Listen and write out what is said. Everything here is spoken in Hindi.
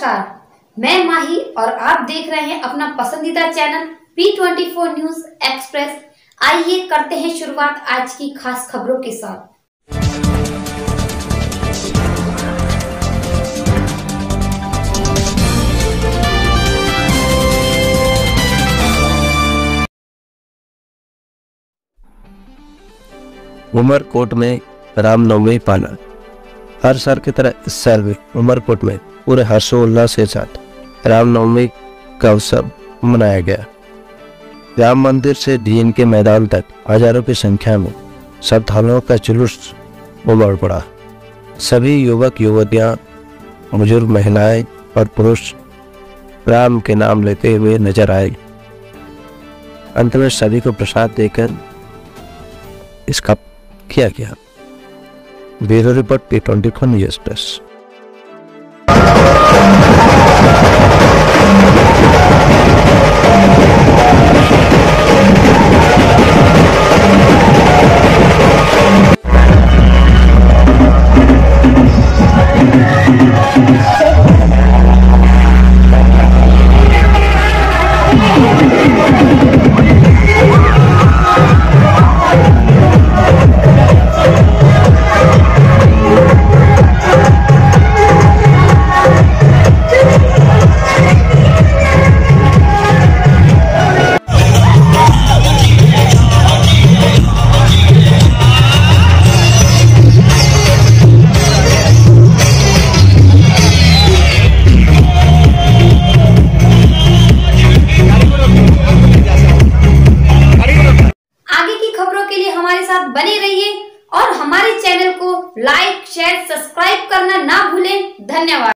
नमस्कार। मैं माही और आप देख रहे हैं अपना पसंदीदा channel P twenty four news express आइए करते हैं शुरुआत आज की खास खबरों के साथ। उमरकोट में रामनवमी पालन। हर साल की तरह इस साल भी उमरकोट में पूरे हर्षोल्लास के साथ रामनवमी का उत्सव मनाया गया। राम मंदिर से डीएन के मैदान तक हज़ारों की संख्या में श्रद्धालुओं का जुलूस उमड़ पड़ा। सभी युवक, युवतियाँ, बुज़ुर्ग, महिलाएँ और पुरुष राम के नाम लेते हुए नज़र आए। अंत में सभी को प्रसाद देकर इसका किया गया। Bureau report, P twenty four news press. की लिए हमारे साथ बने रहिए और हमारे चैनल को लाइक शेयर सब्सक्राइब करना ना भूलें। धन्यवाद।